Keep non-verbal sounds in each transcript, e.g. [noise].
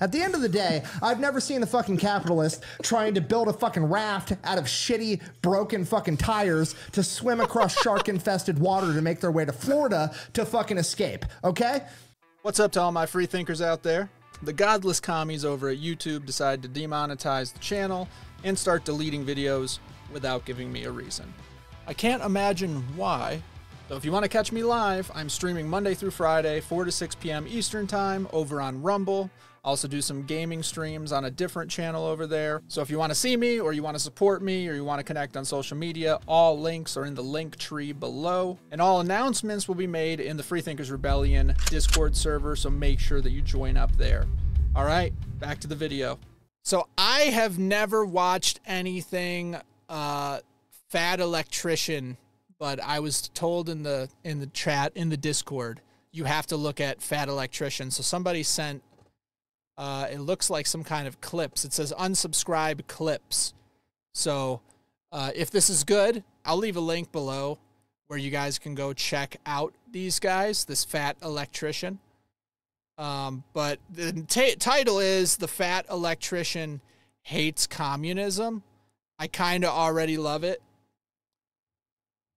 At the end of the day, I've never seen a fucking capitalist trying to build a fucking raft out of shitty, broken fucking tires to swim across [laughs] shark infested water to make their way to Florida to fucking escape, okay? What's up to all my free thinkers out there? The godless commies over at YouTube decided to demonetize the channel and start deleting videos without giving me a reason. I can't imagine why, so if you want to catch me live, I'm streaming Monday through Friday, 4 to 6 p.m. Eastern Time over on Rumble. Also do some gaming streams on a different channel over there. So if you want to see me or you want to support me or you want to connect on social media, all links are in the link tree below. And all announcements will be made in the Freethinkers Rebellion Discord server, so make sure that you join up there. All right, back to the video. So I have never watched anything uh, Fat Electrician but I was told in the in the chat in the Discord you have to look at Fat Electrician. So somebody sent uh, it looks like some kind of clips. It says unsubscribe clips. So uh, if this is good, I'll leave a link below where you guys can go check out these guys, this Fat Electrician. Um, but the title is The Fat Electrician Hates Communism. I kind of already love it.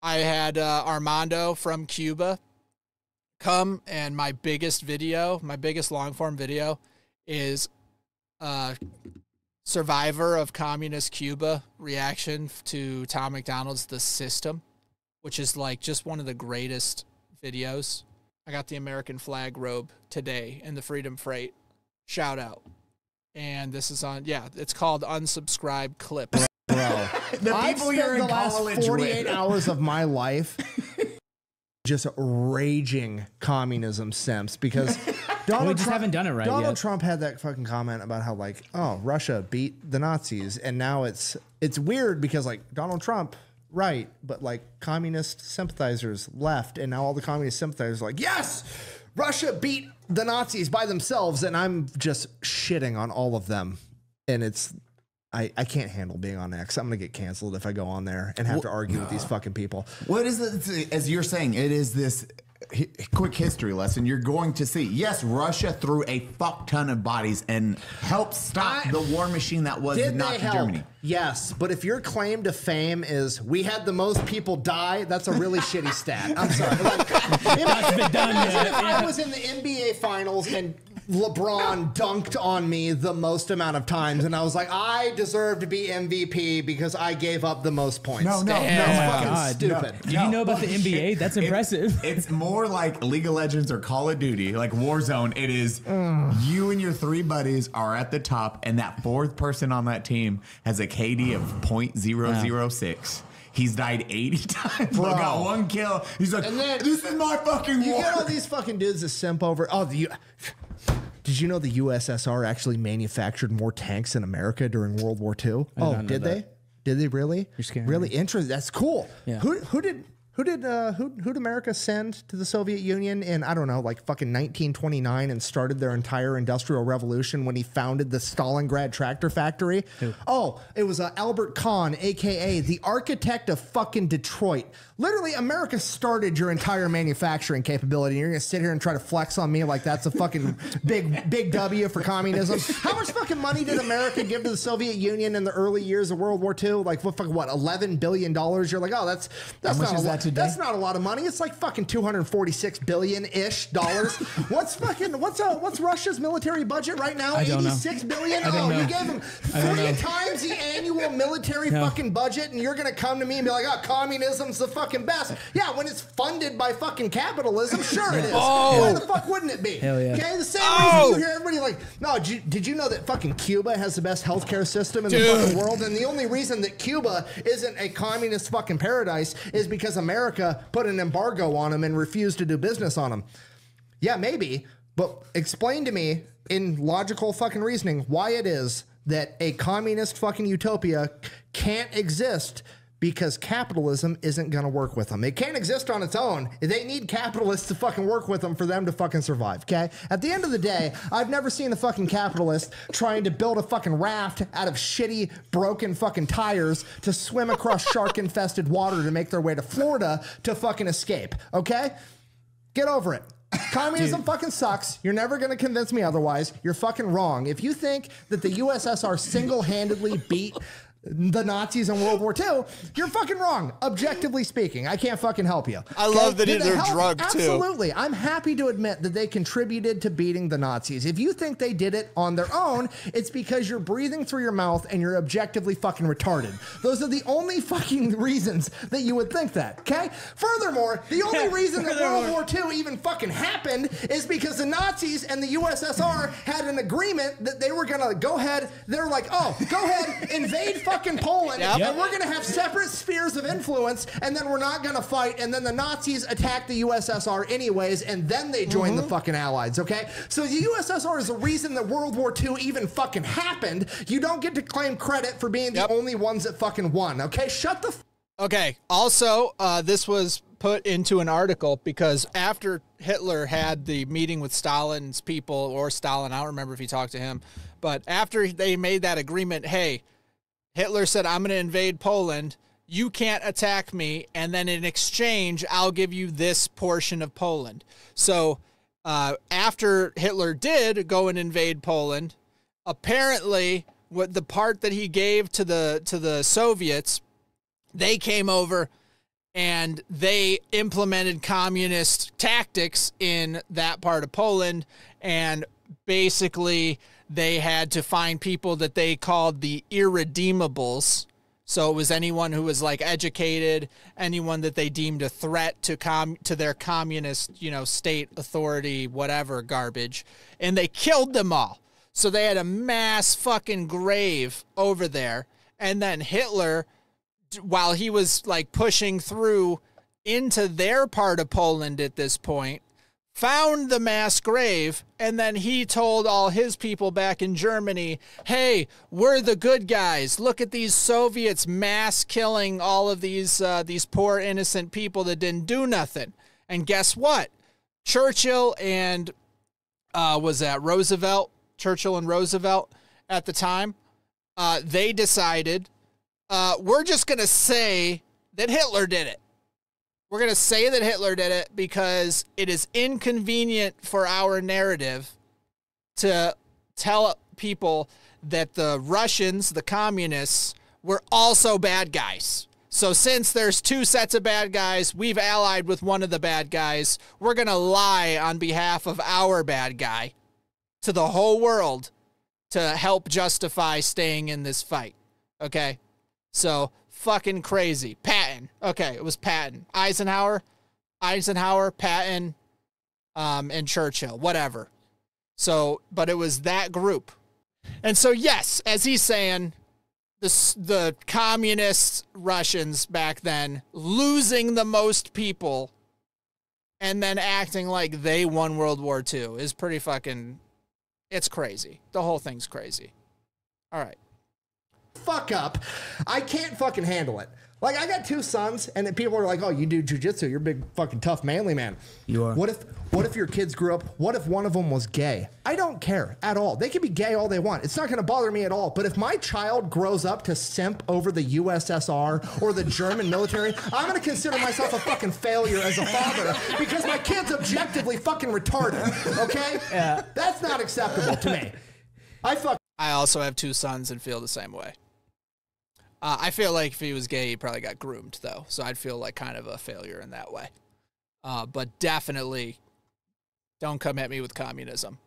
I had uh, Armando from Cuba come, and my biggest video, my biggest long form video, is uh, Survivor of Communist Cuba reaction to Tom MacDonald's The System, which is like just one of the greatest videos. I got the American flag robe today in the Freedom Freight. Shout out. And this is on, yeah, it's called Unsubscribe Clips bro. [laughs] the I've people you're in the last 48 with. hours of my life [laughs] just raging communism simps because [laughs] Donald we just Trump, haven't done it right Donald yet. Trump had that fucking comment about how like, oh, Russia beat the Nazis, and now it's it's weird because like Donald Trump, right, but like communist sympathizers left, and now all the communist sympathizers are like, yes, Russia beat the Nazis by themselves, and I'm just shitting on all of them, and it's I, I can't handle being on X. I'm gonna get canceled if I go on there and have to argue with these [sighs] fucking people. What is it? As you're saying, it is this quick history lesson. You're going to see. Yes, Russia threw a fuck ton of bodies and helped stop I, the war machine that was Nazi Germany. Yes, but if your claim to fame is we had the most people die, that's a really shitty stat. I'm sorry. [laughs] Like, if, done if I was in the NBA finals and LeBron dunked on me the most amount of times, and I was like, I deserve to be MVP because I gave up the most points. No, no, Damn. no, that's oh fucking God, stupid. No, Did you know about the NBA? That's impressive. It, it's more like League of Legends or Call of Duty, like Warzone. It is you and your three buddies are at the top, and that fourth person on that team has a KD of .006. He's died 80 [laughs] times. Bro. got one kill. He's like, and then, this is my fucking You war. get all these fucking dudes that simp over. Oh, the did you know the USSR actually manufactured more tanks in America during World War II? oh, did they? Did they really? You're scaring Really interesting. That's cool. Yeah. Who who did who did uh, who who did America send to the Soviet Union in I don't know like fucking 1929 and started their entire industrial revolution when he founded the Stalingrad tractor factory? Who? Oh, it was uh, Albert Kahn, aka the architect of fucking Detroit. Literally, America started your entire manufacturing capability. And you're gonna sit here and try to flex on me like that's a fucking big big W for communism. How much fucking money did America give to the Soviet Union in the early years of World War II? Like what fucking what 11 billion dollars? You're like, oh, that's that's not a lot today? That's not a lot of money. It's like fucking 246 billion ish dollars. [laughs] what's fucking what's uh what's Russia's military budget right now? 86 billion. Oh, you gave them three times the annual military no. fucking budget, and you're gonna come to me and be like, oh, communism's the fucking best. Yeah, when it's funded by fucking capitalism, sure it is. Oh. Why the fuck wouldn't it be? Hell yeah. Okay, the same oh. reason you hear everybody like, no, did you, did you know that fucking Cuba has the best healthcare system in Dude. the fucking world? And the only reason that Cuba isn't a communist fucking paradise is because America America put an embargo on them and refused to do business on them. Yeah, maybe, but explain to me in logical fucking reasoning why it is that a communist fucking utopia can't exist because capitalism isn't going to work with them. It can't exist on its own. They need capitalists to fucking work with them for them to fucking survive, okay? At the end of the day, I've never seen a fucking capitalist trying to build a fucking raft out of shitty, broken fucking tires to swim across [laughs] shark infested water to make their way to Florida to fucking escape, okay? Get over it. Communism fucking sucks. You're never going to convince me otherwise. You're fucking wrong. If you think that the USSR single handedly beat the Nazis in World War II, you're fucking wrong. Objectively speaking, I can't fucking help you. I love that Did they they're help? drugged, too. Absolutely. I'm happy to admit that they contributed to beating the Nazis. If you think they did it on their own, it's because you're breathing through your mouth and you're objectively fucking retarded. Those are the only fucking [laughs] reasons that you would think that, okay? Furthermore, the [laughs] only reason that World War II even fucking happened is because the Nazis and the USSR had an agreement that they were gonna go ahead, they're like, oh, go ahead, invade fucking Poland, Yep. and we're gonna have separate spheres of influence, and then we're not gonna fight, and then the Nazis attack the USSR anyways, and then they join the fucking Allies, okay? So the USSR is the reason that World War II even fucking happened. You don't get to claim credit for being the only ones that fucking won, okay? Shut the f- Okay. Also, uh, this was put into an article because after Hitler had the meeting with Stalin's people or Stalin, I don't remember if he talked to him, but after they made that agreement, hey, Hitler said, I'm going to invade Poland. You can't attack me. And then in exchange, I'll give you this portion of Poland. So uh, after Hitler did go and invade Poland, apparently what the part that he gave to the to the Soviets they came over and they implemented communist tactics in that part of Poland and basically they had to find people that they called the irredeemables. So it was anyone who was like educated anyone that they deemed a threat to com to their communist you know state authority whatever garbage. And they killed them all. So they had a mass fucking grave over there. And then Hitler while he was like pushing through into their part of Poland at this point, found the mass grave, and then he told all his people back in Germany, hey, we're the good guys. Look at these Soviets mass killing all of these uh, these poor innocent people that didn't do nothing. And guess what? Churchill and uh, was that Roosevelt, Churchill and Roosevelt at the time, uh, they decided uh, we're just going to say that Hitler did it. We're going to say that Hitler did it because it is inconvenient for our narrative to tell people that the Russians, the communists, were also bad guys. So since there's two sets of bad guys, we've allied with one of the bad guys. We're going to lie on behalf of our bad guy to the whole world to help justify staying in this fight. Okay? So fucking crazy. Okay, it was Patton. Eisenhower, Eisenhower, Patton, um, and Churchill. Whatever. So, but it was that group. And so, yes, as he's saying, the the communist Russians back then losing the most people, and then acting like they won World War II is pretty fucking. It's crazy. The whole thing's crazy. All right. fuck up. I can't fucking handle it. Like I got two sons, and people are like, "Oh, you do jujitsu? You're a big fucking tough, manly man." You are. What if What if your kids grew up? What if one of them was gay? I don't care at all. They can be gay all they want. It's not going to bother me at all. But if my child grows up to simp over the USSR or the German [laughs] military, I'm going to consider myself a fucking failure as a father because my kid's objectively fucking retarded. Okay? Yeah. That's not acceptable to me. I fuck. I also have two sons and feel the same way. Uh, I feel like if he was gay, he probably got groomed though, so I'd feel like kind of a failure in that way. Uh, but definitely, don't come at me with communism.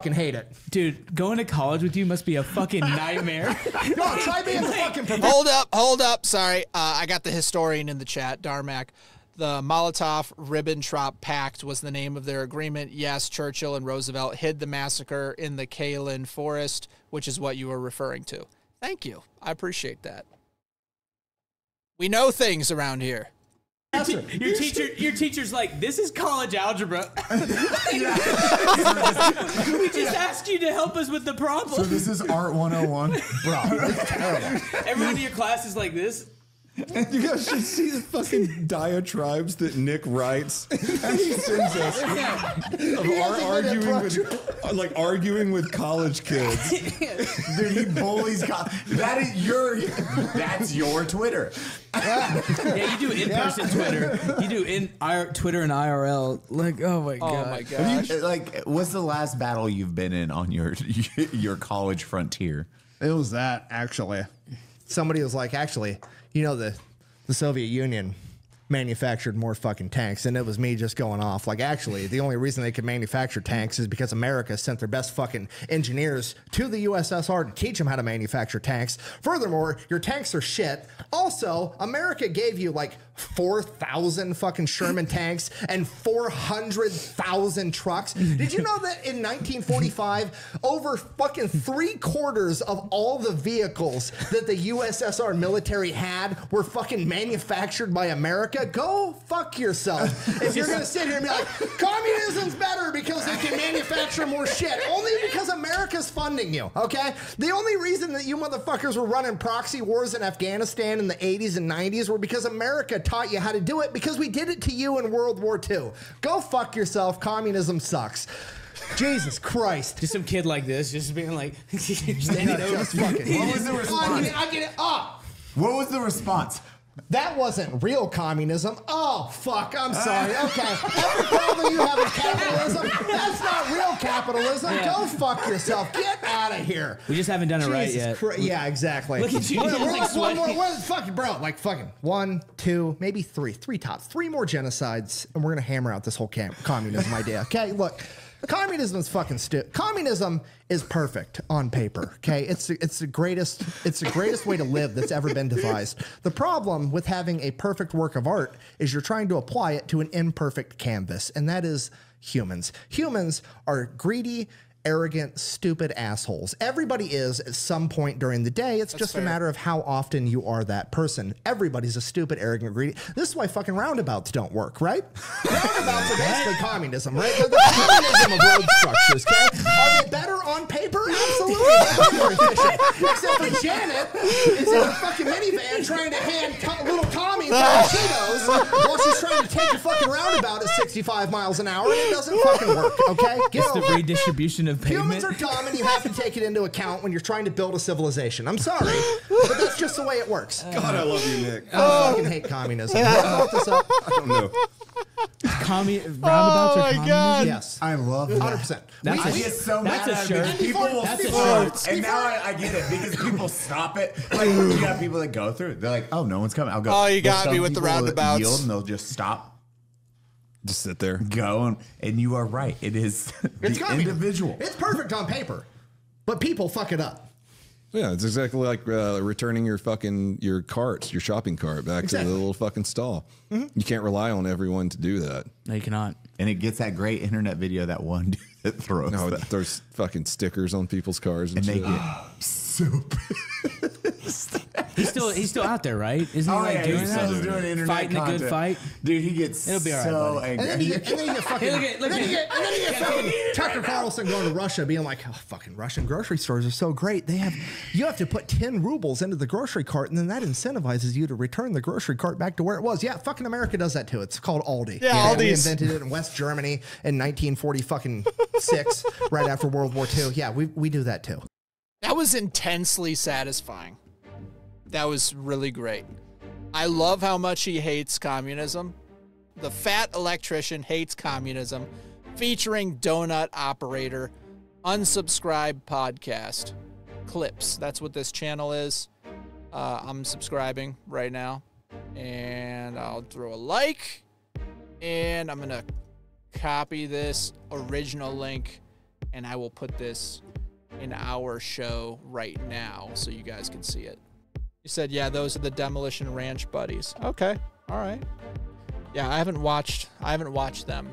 Fucking hate it. Dude, going to college with you must be a fucking [laughs] nightmare. Come on, try being the fucking professor. hold up, hold up. Sorry, uh, I got the historian in the chat, Darmak. The Molotov-Ribbentrop Pact was the name of their agreement. Yes, Churchill and Roosevelt hid the massacre in the Katyn Forest, which is what you were referring to. Thank you. I appreciate that. We know things around here. your teacher, your teacher's like, this is college algebra. [laughs] [laughs] we just asked you to help us with the problem. So this is Art 101. [laughs] Bro, it's terrible. Everyone in your class is like this. [laughs] You guys should see the fucking diatribes that Nick writes. and [laughs] he sends us of ar- arguing with, uh, like arguing with college kids. [laughs] Dude, he bullies. Co- that is your. That's your Twitter. Yeah, you do in person Twitter. You do in I- Twitter and IRL. Like, oh my god. Oh god. my gosh. Like, what's the last battle you've been in on your your college frontier? It was that actually. Somebody was like, actually, you know the the Soviet Union manufactured more fucking tanks, and it was me just going off. Like, actually, the only reason they could manufacture tanks is because America sent their best fucking engineers to the USSR to teach them how to manufacture tanks. Furthermore, your tanks are shit. Also, America gave you like four thousand fucking Sherman tanks and four hundred thousand trucks. Did you know that in 1945, over fucking three quarters of all the vehicles that the USSR military had were fucking manufactured by America? Go fuck yourself. If you're gonna sit here and be like, communism's better because they can manufacture more shit, only because America's funding you, okay? The only reason that you motherfuckers were running proxy wars in Afghanistan in the 80s and 90s were because America taught you how to do it because we did it to you in World War II. Go fuck yourself. Communism sucks. Jesus Christ. Just some kid like this, just being like, [laughs] standing over. Just fucking. What was the I response? get it. I get it. Oh, What was the response? That wasn't real communism. Oh, fuck. I'm sorry. [laughs] Okay. Every problem you have is capitalism. That's not real capitalism. Yeah. Go fuck yourself. Get out of here. We just haven't done it right yet. Christ. Yeah, exactly. Look at you, We're, you're we're like like one more. sweating. We're fucking bro. Like fucking one, two, maybe three, three tops, three more genocides, and we're gonna hammer out this whole cam- communism idea. Okay, look. Communism is fucking stupid. Communism is perfect on paper. Okay, it's it's the greatest it's the greatest way to live that's ever been devised. The problem with having a perfect work of art is you're trying to apply it to an imperfect canvas, and that is humans. Humans are greedy, arrogant, stupid assholes. Everybody is at some point during the day. It's just a matter of how often you are that person. Everybody's a stupid, arrogant, greedy. This is why fucking roundabouts don't work, right? [laughs] roundabouts are basically communism, right? They're the communism of road structures, okay? Are they better on paper? Absolutely. They're more efficient. Except for Janet is in a fucking minivan trying to hand to- little Tommy [laughs] some Cheetos while she's trying to take a fucking roundabout at 65 miles an hour, and it doesn't fucking work, okay? Get It's the it. redistribution of pavement. Humans are dumb, and you have to take it into account when you're trying to build a civilization. I'm sorry, but that's just the way it works. God, I love you, Nick. I fucking hate communism. What brought this up? I don't know. Commu- roundabouts Oh are my communism? God. Yes, I love that. 100%. That's I a- get so that's mad a at it shirt. because people will That's a stop, shirt. and now I, I get it because people stop it. Like you got people that go through. They're like, "Oh, no one's coming." I'll go. Oh, you There's got some me with the people that roundabouts. Yield and they'll just stop, Just sit there. go, and, and you are right. It is It's the communism. individual. It's perfect on paper, but people fuck it up. Yeah, it's exactly like uh, returning your fucking your carts, your shopping cart back Exactly. to the little fucking stall. You can't rely on everyone to do that. No, you cannot. And it gets that great internet video that one dude [laughs] that throws No, that. there's fucking stickers on people's cars and, and they shit. get [gasps] soup. [laughs] He's still he's still out there, right? Isn't he Oh like yeah, doing he's that? still doing internet Fighting a good content. fight. dude. He gets It'll be all right, so buddy. angry. And then you get, and then you get fucking, [laughs] Hey, look at- look and then you at- get, and then you get [laughs] fucking Tucker Carlson going to Russia, being like, "Oh, fucking Russian grocery stores are so great. They have, you have to put ten rubles into the grocery cart, and then that incentivizes you to return the grocery cart back to where it was." Yeah, fucking America does that too. It's called Aldi. Yeah, we Aldi's. invented it in West Germany in 1940 fucking six, right after World War II. Yeah, we we do that too. That was intensely satisfying. That was really great. I love how much he hates communism. The fat electrician hates communism, featuring Donut Operator, unsubscribe podcast clips. That's what this channel is. Uh, I'm subscribing right now, and I'll throw a like, and I'm gonna copy this original link, and I will put this in our show right now so you guys can see it. Said, yeah, those are the Demolition Ranch buddies. Okay. All right. Yeah, I haven't watched I haven't watched them